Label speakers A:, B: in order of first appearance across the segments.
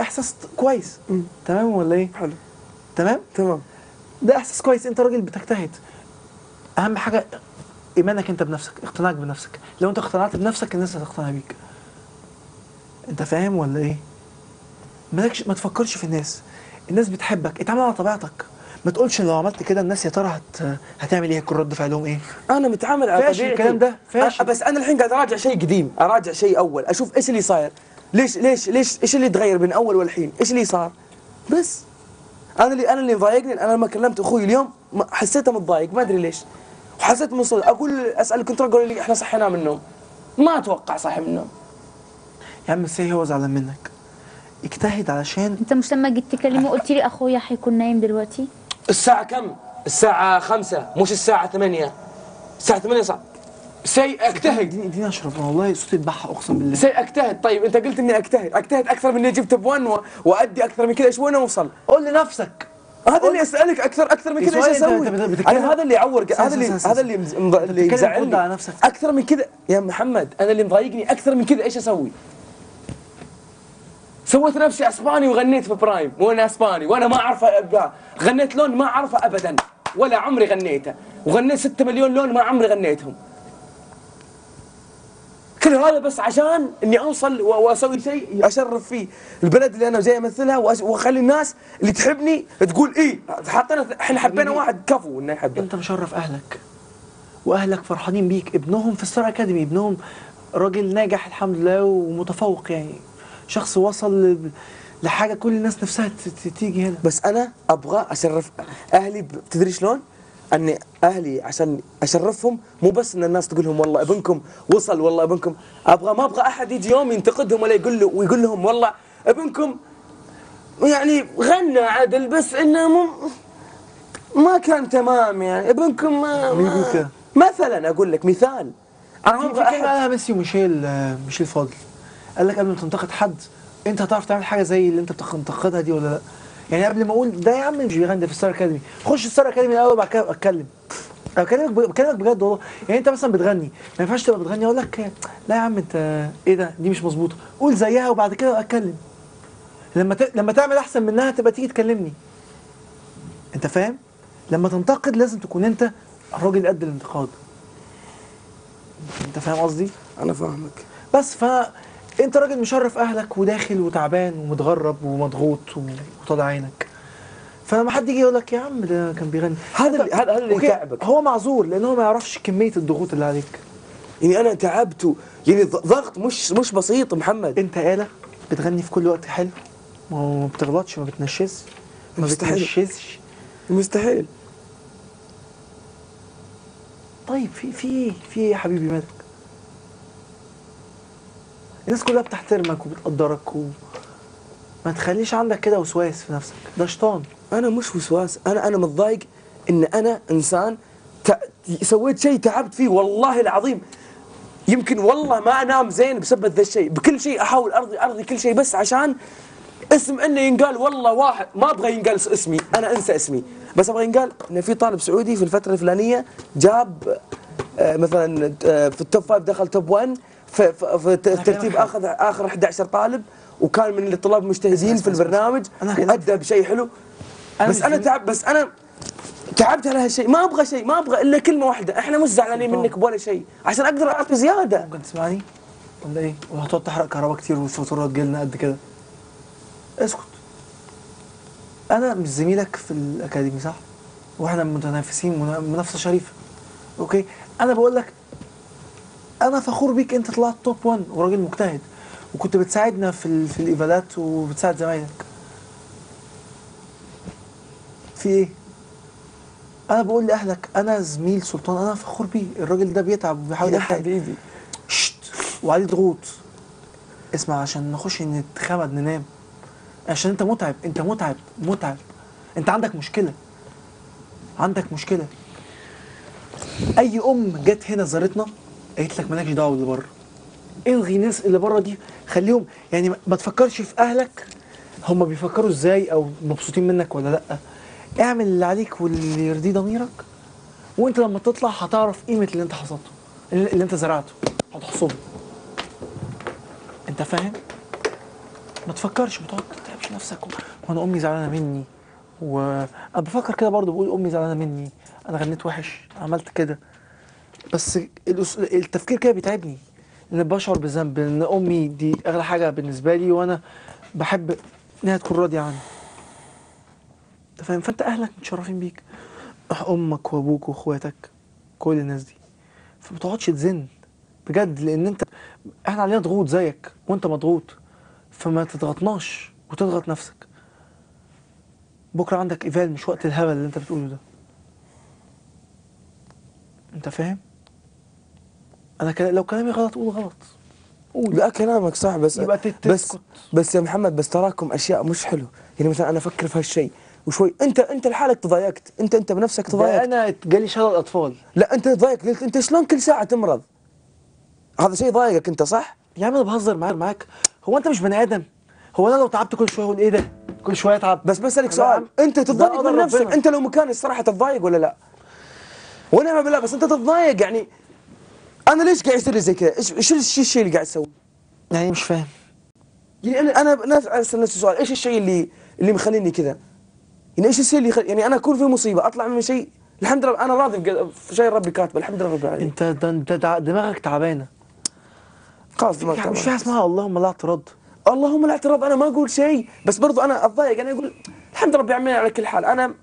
A: إحساس كويس. تمام ولا إيه؟
B: حلو.
A: تمام؟
B: تمام.
A: ده إحساس كويس. أنت راجل بتجتهد. أهم حاجة إيمانك أنت بنفسك اقتناعك بنفسك. لو أنت اقتنعت بنفسك الناس هتقتنع بيك. أنت فاهم ولا إيه؟ مالكش ما تفكرش في الناس. الناس بتحبك. اتعامل على طبيعتك. ما تقولش لو عملت كده الناس يا ترى هت... هتعمل إيه؟ هيكون رد فعلهم إيه؟
B: أنا متعامل على
A: فاشل
B: طبيعتي.
A: الكلام ده، فاشل.
B: أ- بس أنا الحين قاعد أراجع شيء قديم. أراجع شيء أول. أشوف إيش اللي صاير. ليش ليش ليش إيش اللي تغير بين أول والحين؟ إيش اللي صار؟ بس. أنا اللي أنا اللي مضايقني أنا لما كلمت أخوي اليوم حسيته متضايق ما أدري ليش. وحسيت من صدق. أقول أسأل الكنترول قالوا لي إحنا صحينا من النوم. ما أتوقع صاحي من النوم.
A: يا عم إزاي هو زعلان منك. اجتهد علشان
C: أنت مش لما جيت تكلمه قلت لي أخويا هيكون نايم دلوقتي؟
B: الساعة كم؟ الساعة خمسة مش الساعة ثمانية. الساعة ثمانية صعب سي اجتهد.
A: اديني اشرب والله صوتي اتبح اقسم بالله.
B: سي اجتهد طيب انت قلت اني اجتهد. اجتهد أكثر من اني جبت top one. وادي أكثر من كذا إيش وين اوصل؟
A: قول لنفسك.
B: هذا اللي اسألك أكثر أكثر من كذا
A: إيش أسوي؟
B: أنا هذا اللي يعور هذا اللي هذا اللي اللي
A: نفسك.
B: أكثر من كذا يا محمد أنا اللي مضايقني أكثر من كذا إيش أسوي؟ سويت نفسي أسباني وغنيت في prime. وأنا أسباني وأنا ما أعرف. غنيت لون ما اعرفه ابدا. ولا عمري غنيته. وغنيت 6 مليون لون ما عمري غنيتهم. كل هذا بس عشان إني أوصل وأسوي شيء أشرف فيه. البلد اللي أنا جاي أمثلها وأخلي الناس اللي تحبني تقول إيه حطينا إحنا حبينا واحد كفو إنه يحبه.
A: أنت مشرف أهلك. وأهلك فرحانين بيك. ابنهم في ستار اكاديمي ابنهم راجل ناجح الحمد لله ومتفوق يعني. شخص وصل لحاجة كل الناس نفسها تيجي هنا.
B: بس أنا أبغى أشرف أهلي تدري شلون؟ أني أهلي عشان أشرفهم مو بس إن الناس تقول لهم والله ابنكم وصل والله ابنكم. أبغى ما أبغى أحد يجي يوم ينتقدهم ولا يقول له ويقول لهم والله ابنكم يعني غنى عدل بس إنه مو ما كان تمام يعني. ابنكم ما, ما؟ مثلا أقول لك مثال. أنا ما
A: أبغى
B: أحد.
A: قالها ميسي وميشيل ميشيل فاضل قال لك قبل ما تنتقد حد أنت هتعرف تعمل حاجة زي اللي أنت بتنتقدها دي ولا لا؟ يعني قبل ما أقول ده يا عم مش بيغني في ستار أكاديمي. خش ستار أكاديمي الأول بعد كده أتكلم. أنا بكلمك بكلمك بجد والله. يعني أنت مثلا بتغني ما ينفعش تبقى بتغني أقول لك لا يا عم أنت إيه ده؟ دي مش مظبوطة. قول زيها وبعد كده أتكلم. لما ت... لما تعمل أحسن منها تبقى تيجي تكلمني. أنت فاهم؟ لما تنتقد لازم تكون أنت راجل قد الانتقاد. أنت فاهم قصدي؟
B: أنا فاهمك.
A: بس ف انت راجل مشرف اهلك وداخل وتعبان ومتغرب ومضغوط وطالع عينك. فلما حد يجي يقول لك يا عم ده كان بيغني.
B: هذا هذا اللي يتعبك.
A: هو معذور لأن هو ما يعرفش كمية الضغوط اللي عليك.
B: يعني أنا تعبت يعني ضغط مش مش بسيط محمد.
A: انت آلة بتغني في كل وقت حلو. ما بتغلطش ما بتنشزش ما
B: مستحيل.
A: بتنشزش.
B: مستحيل.
A: طيب في في إيه في إيه يا حبيبي مالك؟ الناس كلها بتحترمك وبتقدرك و... ما تخليش عندك كده وسواس في نفسك. ده شيطان.
B: أنا مش وسواس. أنا أنا متضايق إن أنا إنسان ت... سويت شيء تعبت فيه. والله العظيم. يمكن والله ما أنام زين بسبب ذا الشيء. بكل شيء أحاول أرضي أرضي كل شيء بس عشان اسم إنه ينقال. والله واحد ما أبغى ينقال اسمي. أنا أنسى اسمي. بس أبغى ينقال إن في طالب سعودي في الفترة الفلانية جاب آه، مثلا آه، في ال top five دخل top 1 في,
A: حاجة.
B: اخذ اخر 11 طالب وكان من الطلاب المجتهدين في. البرنامج. وأدى بشيء حلو. بس
A: أنا
B: تعب بس أنا تعبت على هالشيء. ما أبغى شيء ما أبغى إلا كلمة واحدة. إحنا مش زعلانين. منك بولا شيء. عشان أقدر أعطي زيادة.
A: ممكن تسمعني؟ ولا إيه؟ وهتقعد تحرق كهرباء كتير والفاتوره تجيلنا قد كده. اسكت. أنا مش زميلك في ال academy صح؟ وإحنا متنافسين منا- منافسة شريفة. okay؟ أنا بقول لك أنا فخور بيك أنت طلعت top 1 وراجل مجتهد. وكنت بتساعدنا في. في ال eval ات وبتساعد زمايلك. في إيه؟ أنا بقول لأهلك أنا زميل سلطان أنا فخور بيه. الراجل ده بيتعب وبيحاول
B: يا حبيبي.
A: شت وعليه ضغوط. اسمع عشان نخش نتخمد ننام. عشان أنت متعب أنت متعب متعب. أنت عندك مشكلة. عندك مشكلة. أي أم جت هنا زارتنا قالت لك مالكش دعوة باللي بره. إلغي الناس اللي بره دي. خليهم يعني ما- تفكرش في أهلك. هم بيفكروا إزاي أو مبسوطين منك ولا لأ؟ اعمل اللي عليك واللي يرضي ضميرك. وأنت لما تطلع هتعرف قيمة اللي أنت حصدته اللي أنت زرعته. هتحصده أنت فاهم؟ ما تفكرش ما تتعبش نفسك. و- وأنا أمي زعلانة مني. وأنا بفكر كده برضه بقول أمي زعلانة مني. أنا غنيت وحش عملت كده. بس التفكير كده بيتعبني إن بشعر بالذنب إن أمي دي أغلى حاجة بالنسبة لي وأنا بحب إنها تكون راضية عني. أنت فاهم؟ فأنت أهلك متشرفين بيك. أمك وأبوك وأخواتك كل الناس دي. فما تقعدش تزن بجد لأن أنت إحنا علينا ضغوط زيك وأنت مضغوط. فما تضغطناش وتضغط نفسك. بكرة عندك إيفال مش وقت الهبل اللي أنت بتقوله ده. أنت فاهم؟ أنا كلا- لو كلامي غلط قول غلط. قول.
B: لا كلامك صح بس
A: يبقى تت-
B: بس. بس يا محمد بس تراكم أشياء مش حلو. يعني مثلا أنا أفكر في هالشيء وشوي. انت أنت لحالك تضايقت. انت أنت بنفسك تضايقت.
A: أنا جالي شلل اطفال
B: لا أنت تضايقت. قلت أنت شلون كل ساعة تمرض؟ هذا شيء ضايقك أنت صح؟
A: يا عم أنا بهزر معاك معاك. هو أنت مش بني آدم؟ هو أنا لو تعبت كل شوية أقول إيه ده؟ كل شوية أتعب.
B: بس بسالك سؤال.
A: أنت
B: تتضايق من نفسك.
A: ربنا.
B: أنت لو مكاني الصراحة تتضايق ولا لا؟ ونعم بالله بس أنت تتضايق يعني أنا ليش قاعد يصير لي زي كذا؟ إيش إيش الشيء اللي قاعد اسويه
A: يعني مش فاهم.
B: يعني أنا أنا ناس اسال نفسي سؤال إيش الشيء اللي اللي مخليني كذا؟ يعني إيش الشيء اللي يخل... يعني أنا أكون في مصيبة أطلع من شيء الحمد لله أنا راضي في شيء ربي كاتبه الحمد لله رب العالمين.
A: أنت انت دماغك تعبانة.
B: خلاص دماغ
A: يعني مش
B: تعبان.
A: فيها اسمها اللهم لا اعتراض
B: اللهم الاعتراض أنا ما أقول شيء بس برضو أنا أتضايق أنا أقول الحمد لله رب العالمين على كل حال أنا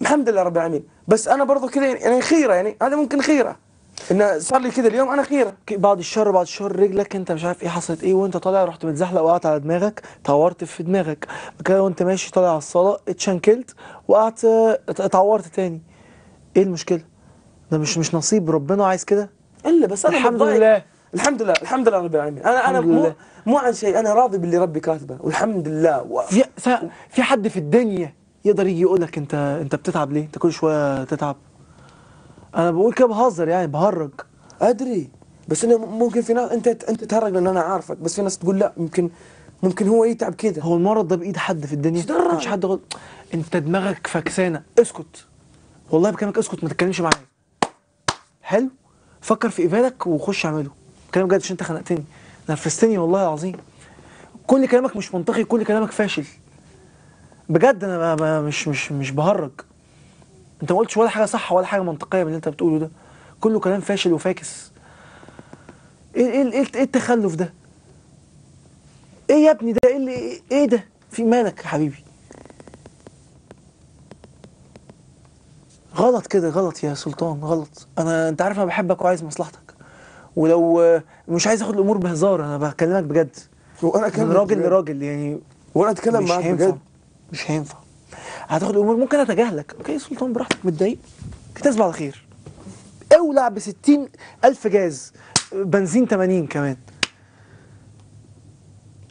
B: الحمد لله رب العالمين. بس أنا برضو كذا يعني خيرة يعني هذا ممكن خيرة. انه صار لي كذا اليوم أنا خيره
A: بعد الشر بعد الشر رجلك أنت مش عارف إيه حصلت إيه وأنت طالع رحت متزحلق وقعت على دماغك اتعورت في دماغك. كده وأنت ماشي طالع على الصاله اتشنكلت وقعت ات- اتعورت تاني. إيه المشكلة؟ ده مش مش نصيب ربنا عايز كده؟
B: إلا بس أنا
A: الحمد. لله.
B: الحمد لله الحمد لله رب العالمين. أنا
A: أنا
B: مو
A: لله.
B: مو عن شيء أنا راضي باللي ربي كاتبه. والحمد لله. و...
A: في في حد في الدنيا يقدر يجي يقول لك أنت أنت بتتعب ليه؟ أنت كل شوية تتعب. أنا بقول كده بهزر يعني بهرج.
B: أدري. بس أنا ممكن في ناس أنت أنت تهرج لأن أنا عارفك. بس في ناس تقول لا ممكن ممكن هو يتعب كذا
A: هو المرض ده بإيد حد في الدنيا؟ مش حد غلط أنت دماغك فكسانة. اسكت. والله بكلمك اسكت ما تتكلمش معايا. حلو. فكر في ايفالك وخش اعمله. كلام بجد عشان أنت خنقتني. نرفزتني والله العظيم. كل كلامك مش منطقي كل كلامك فاشل. بجد أنا مش مش مش بهرج. انت ما قلتش ولا حاجة صح ولا حاجة منطقية من اللي انت بتقوله ده. كله كلام فاشل وفاكس. إيه إيه إيه إيه التخلف ده؟ إيه يا ابني ده؟ إيه اللي إيه ده؟ في مالك يا حبيبي؟ غلط كده غلط يا سلطان غلط. أنا أنت عارف أنا بحبك وعايز مصلحتك. ولو مش عايز أخد الأمور بهزار أنا بكلمك بجد.
B: وأنا
A: راجل لراجل يعني وأنا
B: أتكلم
A: هينفع.
B: بجد.
A: مش هينفع. هتاخد الأمور ممكن أتجاهلك. أوكي سلطان براحتك متضايق. تصبح على خير. أولع ب 60 ألف جاز. بنزين 80 كمان.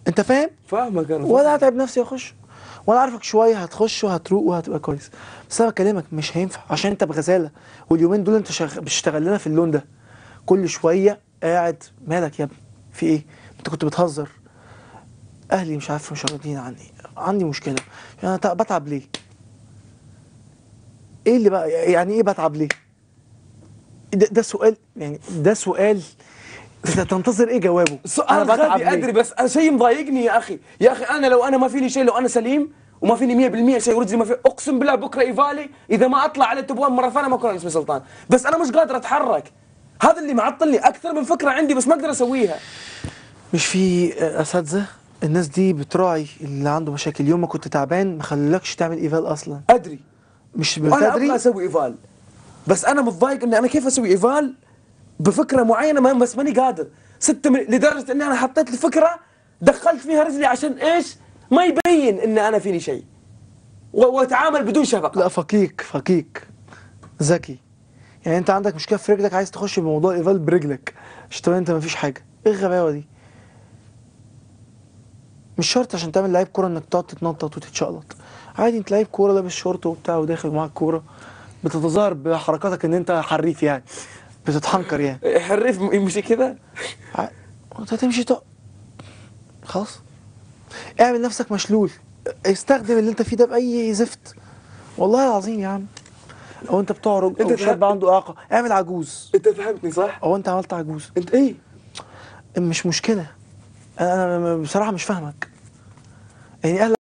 A: أنت فاهم؟
B: فاهمك أنا
A: ولا هتعب نفسي أخش. وأنا عارفك شوية هتخش وهتروق وهتبقى كويس. بس أنا بكلمك مش هينفع. عشان أنت بغزالة. واليومين دول أنت شغ... بتشتغل لنا في اللون ده. كل شوية قاعد مالك يا ابني؟ في إيه؟ أنت كنت بتهزر. أهلي مش عارف مش راضيين عني. عندي مشكلة. أنا بتعب ليه؟ إيه اللي بقى؟ يعني إيه بتعب ليه؟ ده, ده سؤال يعني ده سؤال انت تنتظر إيه جوابه؟
B: أنا غادي أدري بس شيء مضايقني يا أخي. يا أخي أنا لو أنا ما فيني شيء لو أنا سليم وما فيني 100% شيء ورجلي ما في أقسم بالله بكرة إيفالي إذا ما أطلع على تبوان مرة ثانية ما أكون اسمي سلطان بس أنا مش قادر أتحرك. هذا اللي معطلني أكثر من فكرة عندي بس ما أقدر أسويها.
A: مش في أساتذة؟ الناس دي بتراعي اللي عنده مشاكل. يوم ما كنت تعبان ما خلولكش تعمل إيفال أصلا.
B: أدري.
A: مش
B: وأنا أبغى
A: بتدري
B: أسوي إيفال. بس أنا متضايق إني أنا كيف أسوي إيفال بفكرة معينة ما بس ماني قادر. ستة من لدرجة إني أنا حطيت لي فكره دخلت فيها رجلي عشان إيش؟ ما يبين إن أنا فيني شيء. و- وأتعامل بدون شفقة.
A: لا فقيك فقيك. ذكي. يعني أنت عندك مشكلة في رجلك عايز تخش بموضوع إيفال برجلك. عشان تبقى أنت مفيش حاجة. إيه الغباوة دي؟ مش شرط عشان تعمل لعيب كورة إنك تقعد تتنطط وتتشقلط. عادي انت لعيب كورة لابس شورت وبتاع وداخل معاك كورة بتتظاهر بحركاتك إن أنت حريف يعني بتتحنكر يعني.
B: حريف م- يمشي كذا
A: ع- وأنت هتمشي تق خلاص. اعمل نفسك مشلول. استخدم اللي أنت فيه ده بأي زفت. والله العظيم يا عم. أو أنت بتعرج أنت شاب عنده أعاقة. اعمل عجوز.
B: أنت فهمتني صح؟
A: أو أنت عملت عجوز.
B: أنت إيه؟
A: مش مشكلة. أنا بصراحة مش فاهمك. يعني اهلك